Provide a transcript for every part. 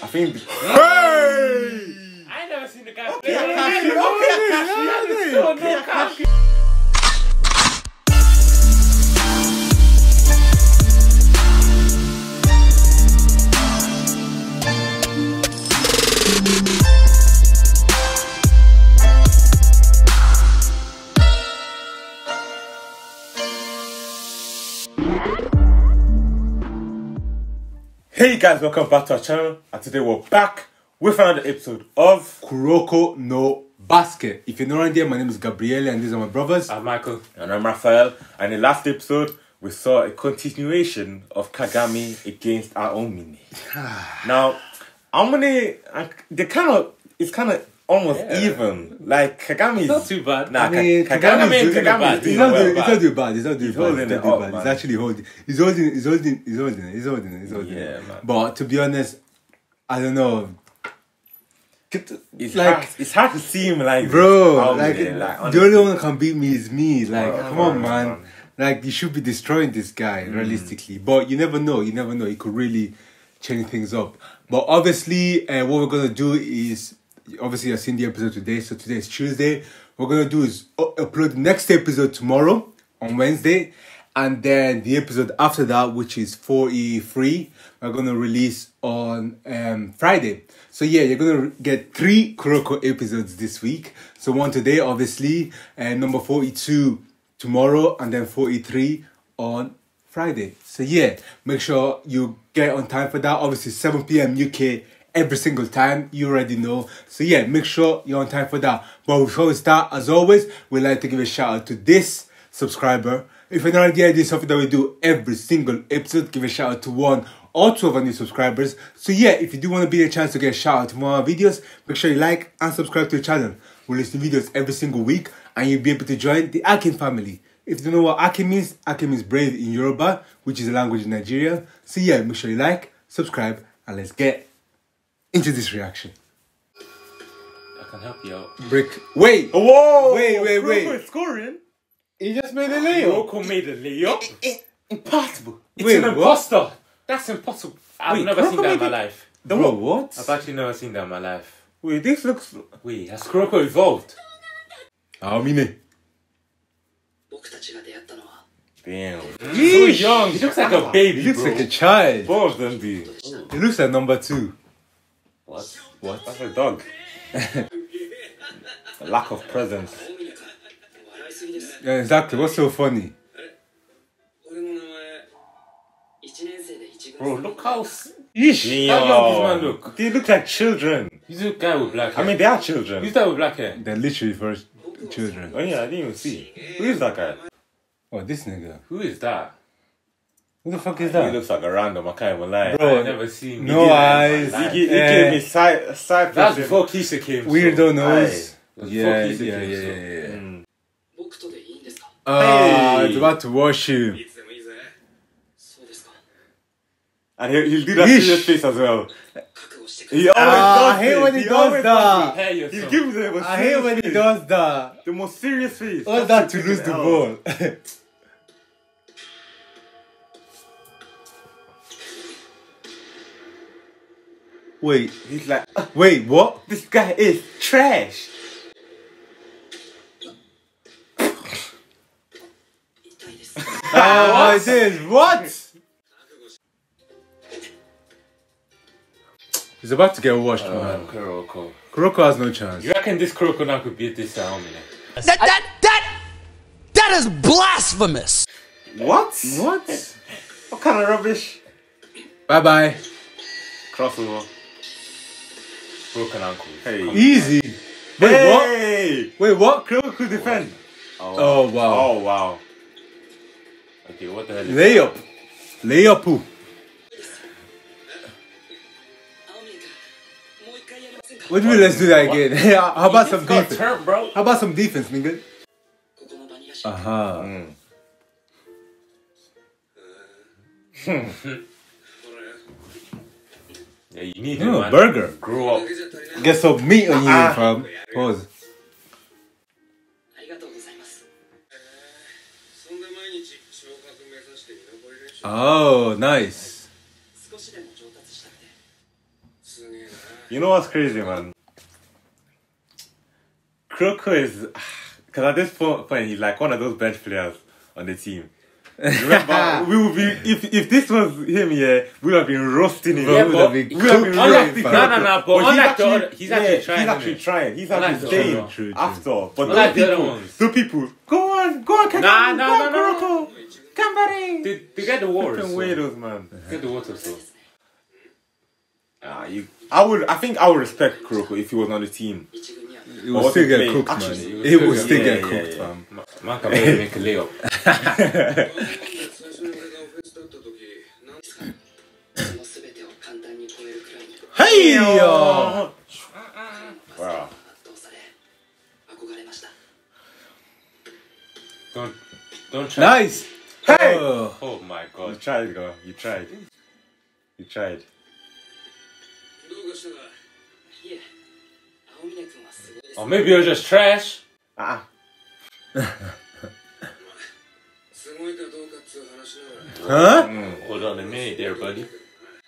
I think. Hey! I ain't never seen the guy play. Okay, No, no cap. Hey guys, welcome back to our channel, and today we're back with another episode of. Kuroko no Basket. If you're not around there, my name is Gabriele and these are my brothers. I'm Michael. And I'm Raphael, and in the last episode, we saw a continuation of Kagami against Aomine. now, Aomine, uh, they kind of, it's kind of almost Yeah. even. Like, Kagami is. Not too bad. Nah, I mean, Ka- Kagami Kagami, is is doing Kagami bad. is doing not, doing, he's bad. not doing bad. He's not doing He's bad. holding He's it not doing bad. He's actually holding. He's holding. He's holding. He's holding. He's holding. He's holding Yeah, man. But to be honest, I don't know, It's, Like- hard, it's hard to see him like bro. this, Aomine, Like, like, the only one that can beat me is me. Like, Oh, come on, man, man. man. Like, you should be destroying this guy Mm. realistically. But you never know. You never know. He could really change things up. But obviously, uh, what we're gonna do is obviously I've seen the episode today. So today is Tuesday. What we're gonna do is upload the next episode tomorrow on Wednesday, and then the episode after that, which is forty three, we're gonna release on um, Friday. So yeah, you're gonna get three Kuroko episodes this week. So one today, obviously, and number forty two tomorrow, and then forty three on Friday. So yeah, make sure you get on time for that. Obviously, 7 p.m. UK every single time. You already know. So yeah, make sure you're on time for that. But before we start, as always, we'd like to give a shout out to this subscriber. If you're not already, this is something that we do every single episode. Give a shout out to one or two of our new subscribers. So yeah, if you do want to be a chance to get a shout out to more videos, make sure you like and subscribe to the channel. We release the videos every single week, and you'll be able to join the Akin family. If you don't know what Akin means, Akin means brave in Yoruba, which is a language in Nigeria. So yeah, make sure you like, subscribe, and let's get into this reaction. I can help you out. Brick. Wait! Whoa! Wait, wait, wait. Robo scoring? He just made a layup. Rocco made a layup? Impossible. It's wait, an what? imposter. That's impossible. I've wait, never Kuroko seen that in my it... life. The Bro, what? I've actually never seen that in my life. Wait, this looks... Wait, has Kuroko evolved? Aomine. Damn. Yeesh. So young. He looks like a baby, He looks bro. like a child. Both of them do. He looks like number two. What? What? That's a dog. lack of presence. Yeah, exactly. What's so funny? Bro, look how. Yeesh, how young this man look? They look like children. He's a guy with black hair. I mean, they are children. He's that with black hair. They're literally first children. Oh yeah, I didn't even see. Who is that guy? Oh, this nigga. Who is that? Who the fuck is that? He looks like a random. I can't even lie. Bro, I never seen. No eyes. He, he, he uh, gave me eh. side side. That's before Keisha came. Weirdo nose. Yeah, yeah, hmm. yeah, yeah, yeah. Uh. It's about to wash you. And he'll, he'll do that Ish. serious face as well. He ah, always does I hate it. when he, he does that. He gives it. I hate when face. he does that. The most serious face. All that to lose the ball. Wait. He's like, uh, wait, what? This guy is trash. Ah, uh, did what? He's about to get washed, uh, man. Kuroko. Kuroko has no chance. You reckon this Kuroko now could beat this army? That that that that is blasphemous. What? What? what kind of rubbish? Bye bye. Crossover broken ankles. Hey. Easy. Wait, hey. what? Wait, what? Crook could defend. Oh. oh, wow. Oh, wow. Okay, what the hell is Layup. Lay up -oo. What do you mean let's do that again? How about some defense? Turn, bro. How about some defense, nigga? Uh-huh. Mm. Yeah, you need no, it, burger. Grow up. Get some meat on you, ah. fam. Pause. Oh, nice. You know what's crazy, man? Kuroko is, because at this point, he's like one of those bench players on the team. Remember, we would be if if this was him, yeah, we would have been roasting him. Yeah, we would have been, we would have been Unlike- roasting no, no, no, but he's unlike the other- he's actually yeah, trying, He's actually trying. He's Unlike actually the other staying. True, true. after. But those the other people, ones. those people, go on, go on, Kakashi, Nah, nah, go on, nah, nah, Kuroko. Gambare. They, they get the water. Fucking So. weirdos, man. Get the water, so. Ah, you, I would, I think I would respect Kuroko if he was on the team. it will still get cooked, man. It will still get cooked, man. Man can make Leo. はいよーわあナイスはい Oh my god. You tried, girl. You tried. You tried. Or maybe you're just trash. Ah. huh? Mm, hold on a minute there, buddy.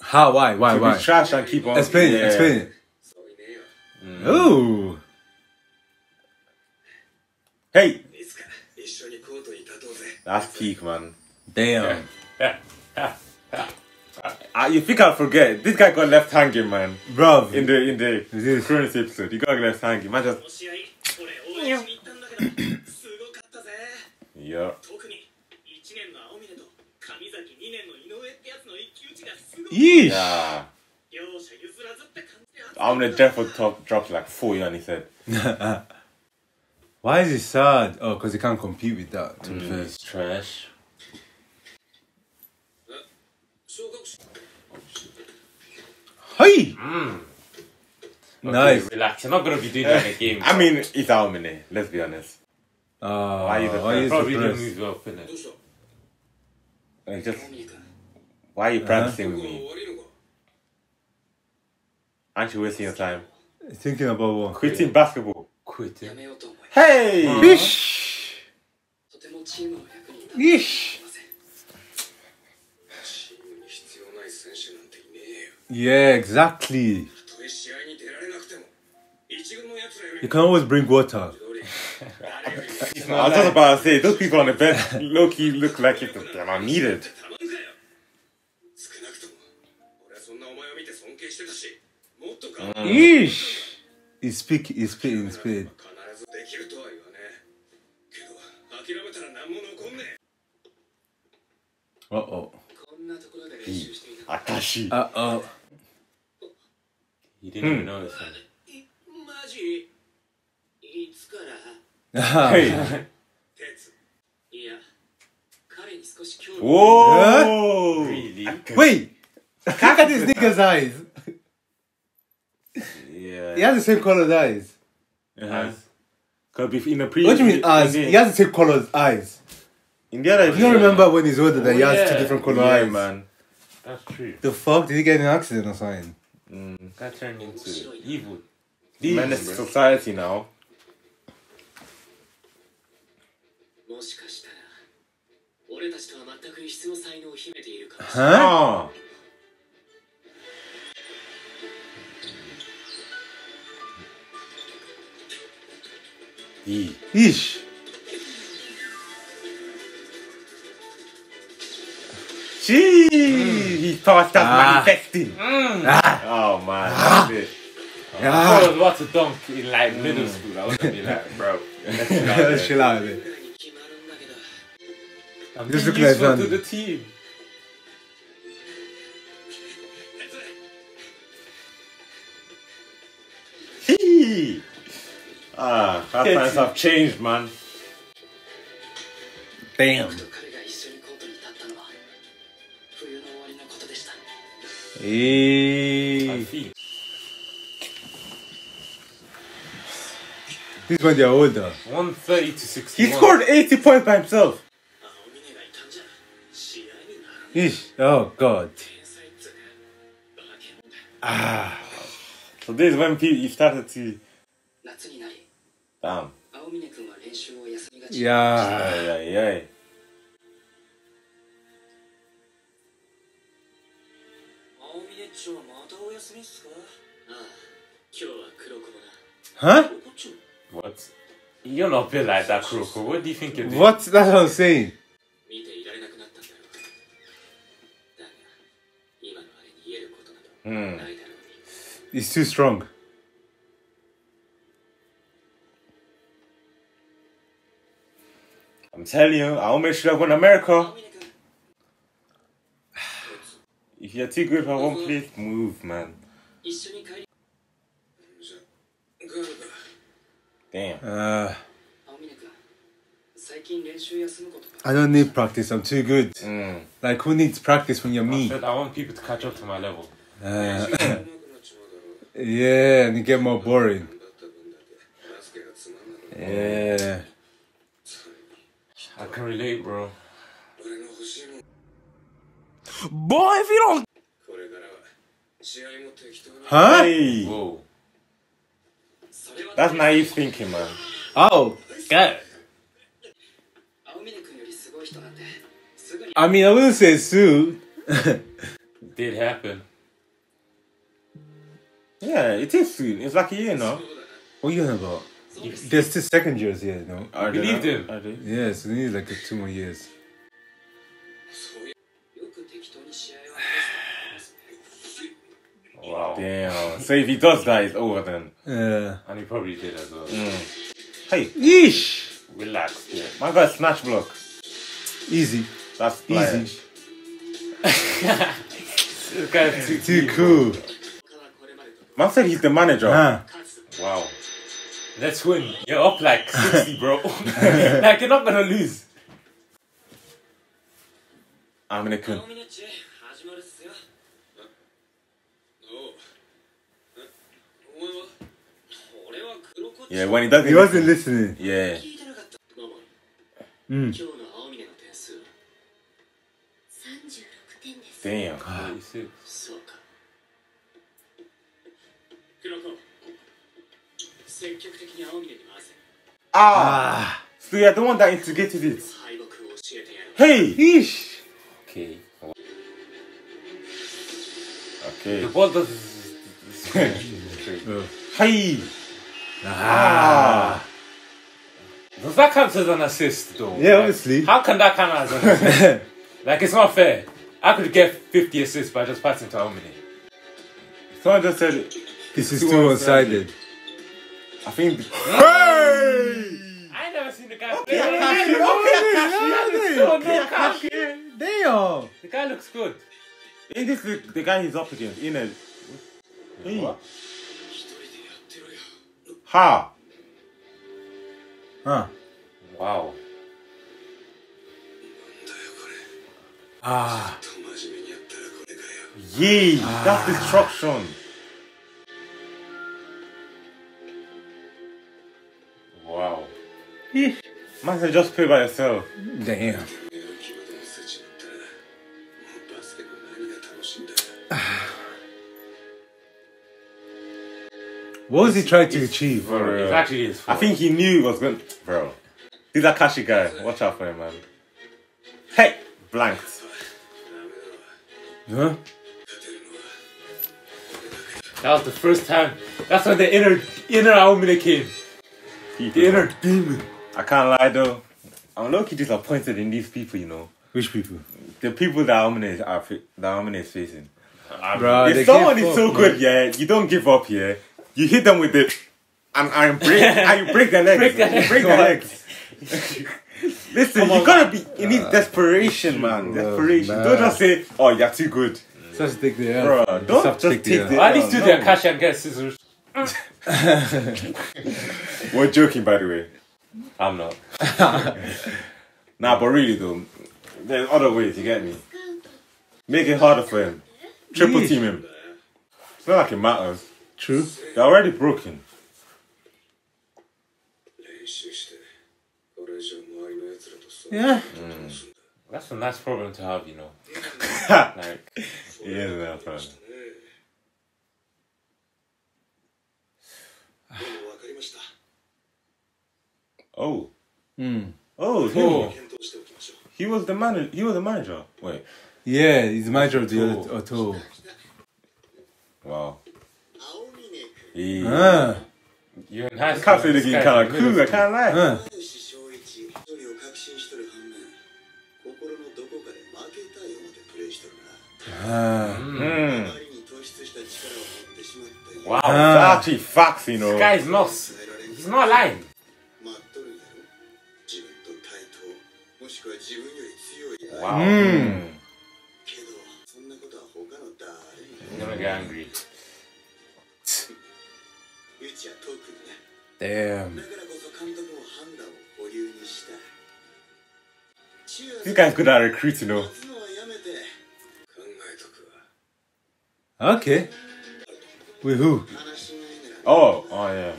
How? Why? Why? Could why? trash and keep on. Explain. Yeah. Explain. Mm. Ooh. Hey. That's peak, man. Damn. I, think I'll forget, this guy got left hanging, man. Bro, in the in the this episode, he got left hanging. Man, just. yeah. Yeesh. Yeah. I'm the Jeff for top drops like four, and he said. Why is he sad? Oh, because he can't compete with that. To mm, trash. Hey! Mm. Nice. Relax. You're not going to be doing that in game. I mean, it's our. Let's be honest. Oh, why are you? Why Probably didn't move just, why are you practicing uh-huh. with me? Aren't you wasting your time? Thinking about what? Quitting yeah. basketball. Quitting. Hey! Uh-huh. Yeah, exactly. たとえ試合に出られなくても一軍のやつらよ You り can always bring water. 通り誰よりも I was just about to say, those people on the bench low key look like if they're not needed. 頼むかよ少なくとも俺はそんなお前を見て尊敬してたしもっと頑張 Yeesh. He's speaking, he's spitting, he's spitting. 必ずできるとは言わねえけど諦めたら何も残んねえ Uh oh. こんなところで練習してい た Atashi. Uh oh. He didn't even notice him. いマジいつから Hey. 鉄いや彼に少し興味 Whoa! Really? Wait! Look at this nigga's eyes. Yeah. He has the same colored eyes. It has. Because in the previous. What do you mean eyes? in the- He has the same colored eyes. In the other You don't remember when he's older that he Oh, has yeah. two different color yeah, eyes? man. That's true. The fuck? Did he get in an accident or something? That turned into evil. Menace to society now. もしかしたら俺たちとは全く異質の才能を秘めているかもし Huh? Ah. E. She he thought that ah. manifesting. Mm. Ah. Oh man, ah. I was what a dunk in like mm. middle school. I was gonna be like, bro, let's chill out, of it. a bit. I'm just looking at to the team. ah, that times have changed, man. Damn. Hey. This is when they're older. 130 to 60. He scored 80 points by himself. Ish. Oh, God. Ah. So this is when he started to... Damn. Yeah, yeah, yeah. Huh? What? You're not built like that, Kuroko. What do you think you're doing? What's that I'm saying? Hmm. hmm. It's too strong. I'm telling you, I'll make sure I go to America. if you're too good for one place, move, man. Damn. Uh, I don't need practice. I'm too good. Mm. Like, who needs practice when you're me? I, I want people to catch up to my level. Uh, yeah, and you get more boring. Yeah. I can relate, bro. Boy, if you don't. Huh? Hey. Whoa. That's naive thinking, man. Oh, God. I mean, I wouldn't say soon. Did happen. Yeah, it is soon. It's like a year no? What are you talking about? There's two second years here, you know. Believe them. Yes, we need like two more years. Wow. Damn. so if he does die, it's over then. Yeah. And he probably did as well. Mm. Hey. Yeesh. Relax. Yeah. My guy, snatch block. Easy. That's easy. this guy's too, too cool. cool. Man said he's the manager. Huh. Wow. Let's win. You're up like 60, bro. like, you're not gonna lose. I'm gonna. kill. Yeah, when he doesn't. He wasn't listen, listening. Yeah. Mm. Damn. God. Ah. So you're the one that instigated it. Hey! Ish! Okay. Okay. The ball does. hey! Ah. Does that count as an assist, though? Yeah, like, obviously. How can that count as an assist? like, it's not fair. I could get 50 assists by just passing to Aomine. Someone just said it. This is too one-sided. I think. Hey! I never seen the guy play. Damn. The guy looks good. Ain't this the, the guy he's up against? Inez. Hey. What? How? Huh. Wow. Ah. Yee, ah. that's destruction. Wow. Yeesh. Might as well just play by yourself. Damn. What was he trying to achieve? It's actually his fault. I think he knew he was going. Bro, he's a cashy guy. Watch out for him, man. Hey, blanked. Huh? That was the first time. That's when the inner inner Aomine came. People. The inner demon. I can't lie though. I'm low-key disappointed in these people, you know. Which people? The people that Aomine is, are, that is facing. Bro, if someone is so good, man. yeah, you don't give up, yeah. You hit them with it, and and break and you break their legs. Break their You break their legs. Listen, you gotta be. in need desperation, man. Desperation. man. Don't just say, "Oh, you're too good." Such take the L. Bro, don't have just take the- Well, at least do no. their cash and get scissors. We're joking, by the way. I'm not. Nah, but really though, there's other ways. You get me? Make it harder for him. Triple team him. It's not like it matters. True. They're already broken. Yeah. Mm. That's a nice problem to have, you know. like, oh. hmm. Oh, he, oh. he was the manager. He was the manager. Wait. Yeah, he's the manager of the Otto. Wow. うん。カフェできから食うがかない。うん。はあ、うん。わ、う、ー、ん、ダーティーファクシーの。スカイズノス。スノーライン。うん。うん、けど、そんなことは他の誰に。Damn. This guy's good at recruiting though. Okay. With who? Oh, oh yeah.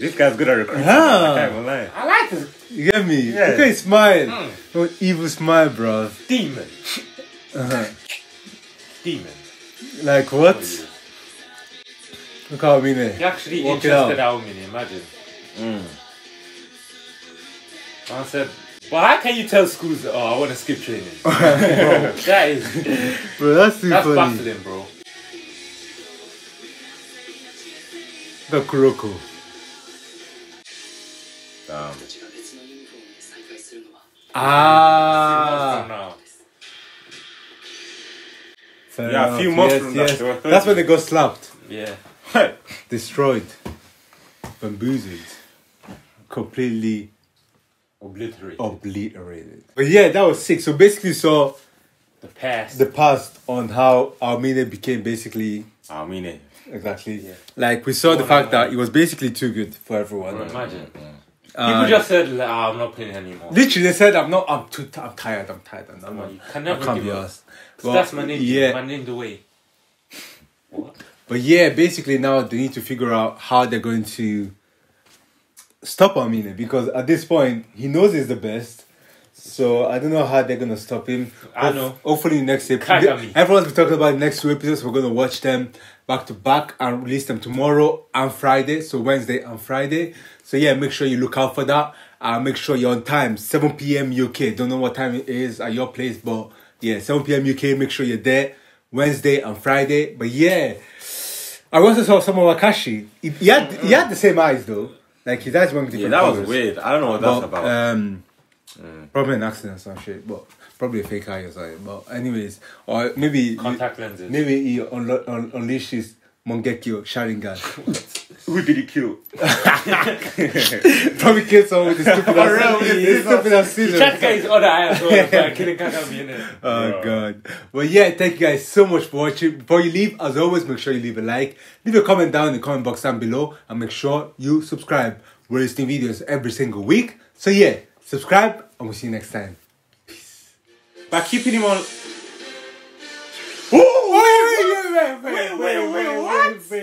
This guy's good at recruiting. Huh. Ah. I can't lie. I like this. You get me? Yeah. Look at his smile. Mm. Oh, evil smile, bro. Demon. Uh-huh. Demon. Like what? Oh, Look how we did. He actually Walk interested out. Aomine, imagine. Mm. Man said, but how can you tell schools that, oh, I want to skip training? bro, that is. bro, that's too That's funny. baffling, bro. The Kuroko. Damn. Ah. Yeah, a few months yes, from yes. that. That's when they got slapped. Yeah destroyed, bamboozled, completely Obliterate obliterated. But yeah, that was sick. So basically, saw the past. the past on how Aomine became basically I mean it. exactly Yeah. like we saw the One fact that one. it was basically too good for everyone. Bro, imagine. Uh, People just said, like, oh, I'm not playing anymore. literally they said I'm not. I'm too. T- I'm tired. I'm tired. I'm, I'm Come on, not. you can I never can't give be up. asked. 'Cause that's my name. Yeah. My name the way. What? But yeah, basically now they need to figure out how they're going to stop Aomine because at this point he knows he's the best. So I don't know how they're gonna stop him. I Hope- know. Hopefully next episode. Everyone's been talking about the next two episodes. We're gonna watch them back to back and release them tomorrow and Friday. So Wednesday and Friday. So yeah, make sure you look out for that. Uh, make sure you're on time. 7 p.m. UK. Don't know what time it is at your place, but yeah, 7 p.m. UK. Make sure you're there Wednesday and Friday. But yeah, I also saw some of Akashi. He, he had he had the same eyes though. Like his eyes weren't Yeah, different. that was weird. I don't know what that's But, about. Um, probably an accident or some shit. But probably a fake eye or something. But anyways, or maybe Contact lenses. Maybe he unlo- un- unleashed his Mangekyo Sharingan. Who did he kill? probably killed someone with his stupid For real, ass. he's his stupid ass scissors. tried to get his other eye as well by killing Kagami in it. Oh god. Well yeah, thank you guys so much for watching. Before you leave, as always, make sure you leave a like, leave a comment down in the comment box down below, and make sure you subscribe. We're listing videos every single week. So yeah, subscribe and we'll see you next time. Peace. By keeping him on. Oh, wait, wait, wait, wait, wait, wait, wait, wait, wait.